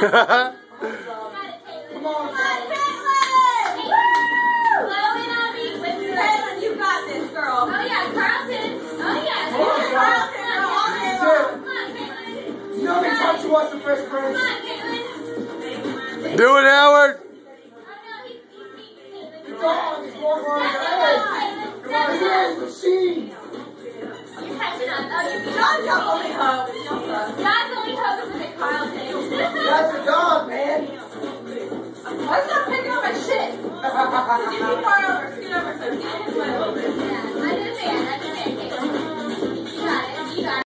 Come on. Oh. Oh on, on, the on. Do it, Howard. Oh The on Step head. up, on, up. the machine. You're catching up. Oh, you're John only far over? Scoot over so